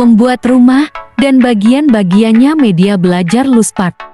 membuat rumah, dan bagian-bagiannya media belajar luspat.